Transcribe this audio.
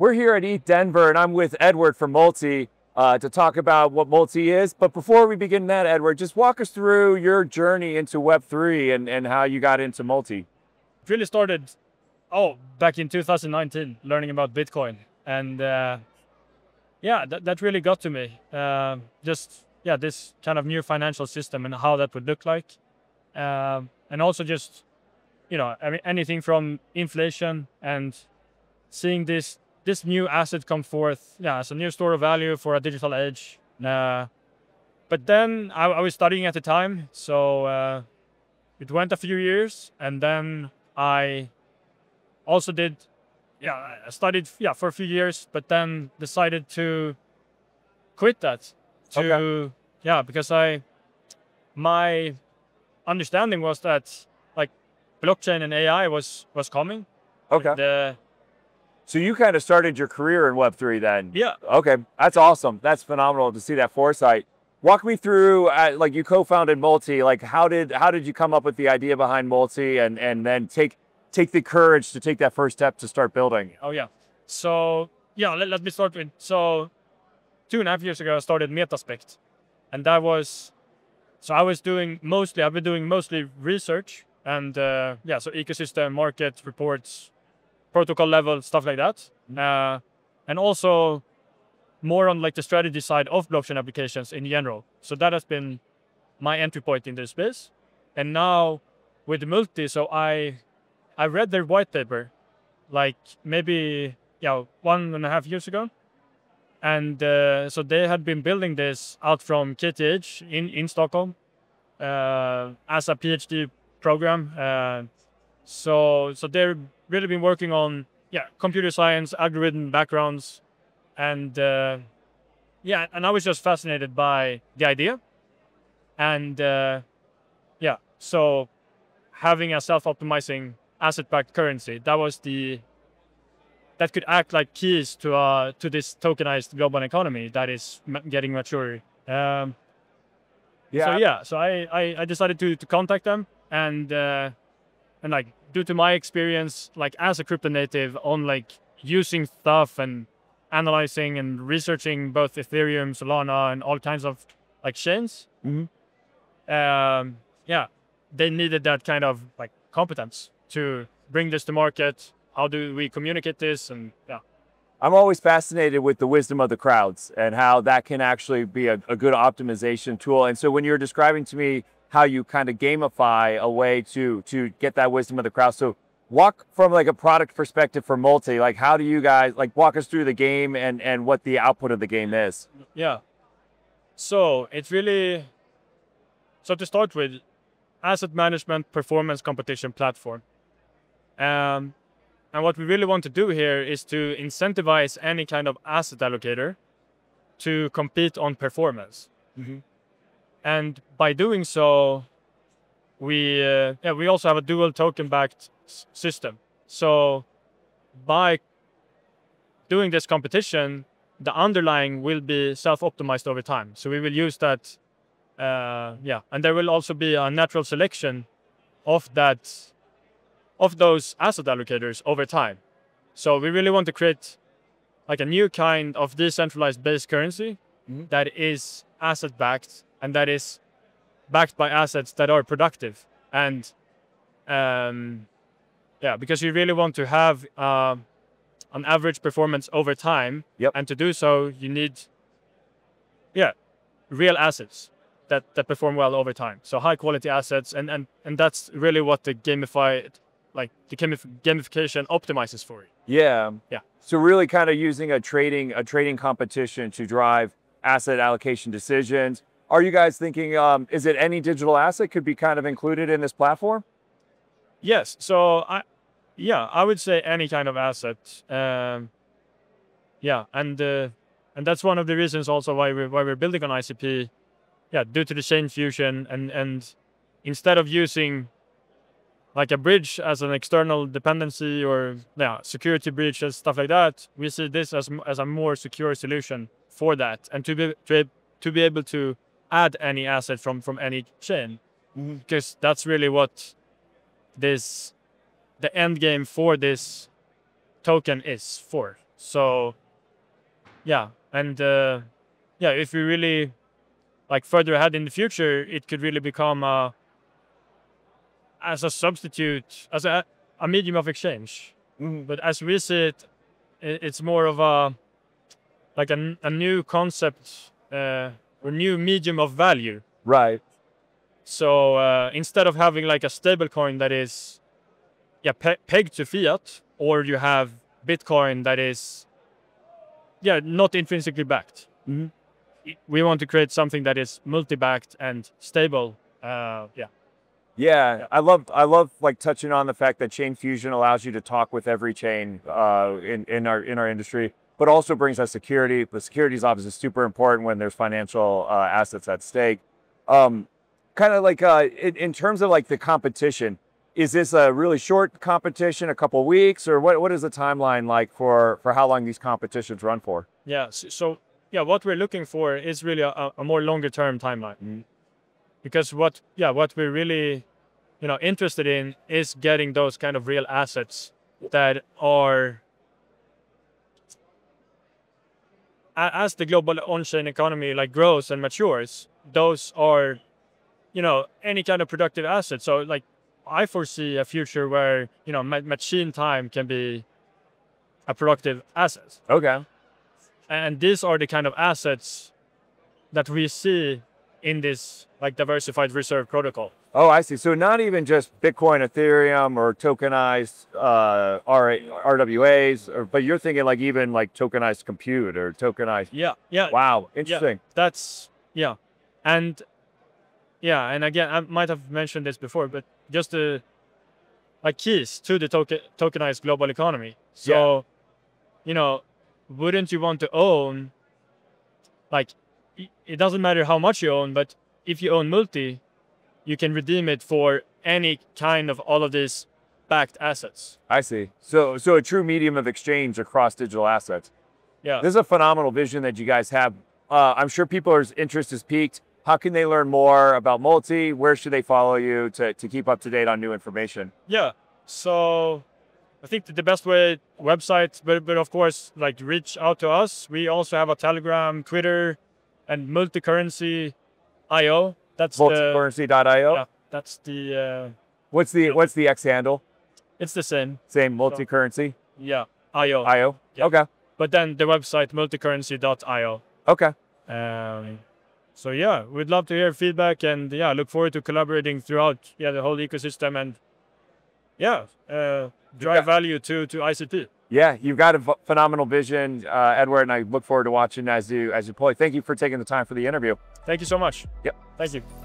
We're here at ETH Denver, and I'm with Edward from Multi uh, to talk about what Multi is. But before we begin that, Edward, just walk us through your journey into Web3 and, and how you got into Multi. It really started, oh, back in 2019, learning about Bitcoin. And uh, yeah, that, that really got to me. Uh, just, yeah, this kind of new financial system and how that would look like. Um, and also just, you know, anything from inflation and seeing this this new asset come forth, yeah, as a new store of value for a digital age. Uh, but then I, I, was studying at the time, so uh, it went a few years, and then I also did, yeah, I studied, yeah, for a few years, but then decided to quit that. To, okay. yeah, because I, my understanding was that like blockchain and AI was was coming. Okay. The so you kind of started your career in Web3 then? Yeah. Okay, that's awesome. That's phenomenal to see that foresight. Walk me through, uh, like you co-founded Multi. Like how did how did you come up with the idea behind Multi, and and then take take the courage to take that first step to start building? Oh yeah. So yeah, let, let me start with so two and a half years ago I started Metaspect, and that was so I was doing mostly I've been doing mostly research and uh, yeah, so ecosystem, market reports, protocol level, stuff like that. Mm-hmm. Uh, and also more on like the strategy side of blockchain applications in general. So that has been my entry point in this space. And now with multi, so I I read their white paper like maybe yeah one and a half years ago. And uh, so they had been building this out from KTH in, in Stockholm uh, as a PhD program. Uh, so so they've really been working on yeah computer science, algorithm backgrounds, and uh, yeah, and I was just fascinated by the idea, and uh, yeah, so having a self-optimizing asset-backed currency that was the that could act like keys to uh to this tokenized global economy that is getting mature. Um, yeah. So yeah, so I, I, I decided to to contact them and uh, and like due to my experience like as a crypto native on like using stuff and analyzing and researching both ethereum solana and all kinds of like chains mm-hmm. um, yeah they needed that kind of like competence to bring this to market. How do we communicate this? And yeah. I'm always fascinated with the wisdom of the crowds and how that can actually be a, a good optimization tool. And so when you're describing to me how you kind of gamify a way to to get that wisdom of the crowd. So walk from like a product perspective for multi, like how do you guys like walk us through the game and and what the output of the game is? Yeah. So it's really so to start with, asset management performance competition platform. Um, and what we really want to do here is to incentivize any kind of asset allocator to compete on performance. Mm-hmm. And by doing so, we uh, yeah we also have a dual token backed system. So by doing this competition, the underlying will be self optimized over time. So we will use that. Uh, yeah, and there will also be a natural selection of that of those asset allocators over time. So we really want to create like a new kind of decentralized base currency mm-hmm. that is asset backed and that is backed by assets that are productive. And um, yeah, because you really want to have uh, an average performance over time. Yep. And to do so, you need, yeah, real assets that, that perform well over time. So high quality assets, and, and, and that's really what the gamified, like the gamif- gamification optimizes for. You. Yeah. Yeah. So really kind of using a trading a trading competition to drive asset allocation decisions are you guys thinking, um, is it any digital asset could be kind of included in this platform? Yes. So I, yeah, I would say any kind of asset. Um, yeah, and uh, and that's one of the reasons also why we why we're building on ICP. Yeah, due to the chain fusion and and instead of using like a bridge as an external dependency or yeah security breaches stuff like that, we see this as as a more secure solution for that and to be to, to be able to add any asset from from any chain mm-hmm. because that's really what this the end game for this token is for So, yeah, and uh, yeah, if we really like further ahead in the future, it could really become a as a substitute, as a, a medium of exchange. Mhm. But as we see it, it's more of a like a, a new concept uh, or new medium of value. Right. So uh, instead of having like a stable coin that is yeah pe- pegged to fiat, or you have Bitcoin that is yeah not intrinsically backed. Mhm. We want to create something that is multi-backed and stable. Uh, yeah, Yeah, Yeah. I love I love like touching on the fact that chain fusion allows you to talk with every chain uh, in in our in our industry, but also brings us security. But security is obviously super important when there's financial uh, assets at stake. Um, kind of like uh, in, in terms of like the competition, is this a really short competition, a couple weeks, or what? What is the timeline like for for how long these competitions run for? yeah. So, yeah, what we're looking for is really a, a more longer-term timeline. Mhm. Because what yeah what we're really you know interested in is getting those kind of real assets that are a- as the global on-chain economy like grows and matures, those are, you know, any kind of productive asset. So like, I foresee a future where you know ma- machine time can be a productive asset, Okay. and these are the kind of assets that we see in this like diversified reserve protocol. Oh, I see. So not even just Bitcoin, Ethereum, or tokenized uh, R- RWAs, or, but you're thinking like even like tokenized compute or tokenized. Yeah, yeah, Wow, interesting. that's yeah and yeah and again i might have mentioned this before but just the like keys to the token tokenized global economy so you know wouldn't you want to own like it doesn't matter how much you own but if you own multi you can redeem it for any kind of all of these backed assets I see. So so a true medium of exchange across digital assets. yeah This is a phenomenal vision that you guys have. Uh, I'm sure people's interest is peaked. How can they learn more about Multi? Where should they follow you to, to keep up to date on new information? Yeah. So I think the best way website, but but of course, like reach out to us. We also have a Telegram, Twitter, and multi-currency IO. That's the Multicurrency.io. yeah, that's the uh, What's the what's the X handle? it's the same. Same multi-currency Yeah, IO. IO. Yeah. Okay. but then the website multicurrency.io. Okay. Um, so yeah, we'd love to hear feedback and yeah, look forward to collaborating throughout yeah the whole ecosystem and yeah, uh, drive Yeah. value to to ICP. Yeah, you've got a phenomenal vision, uh, Edward, and I look forward to watching as you as you play. Thank you for taking the time for the interview. Thank you so much. Yep. Thank you.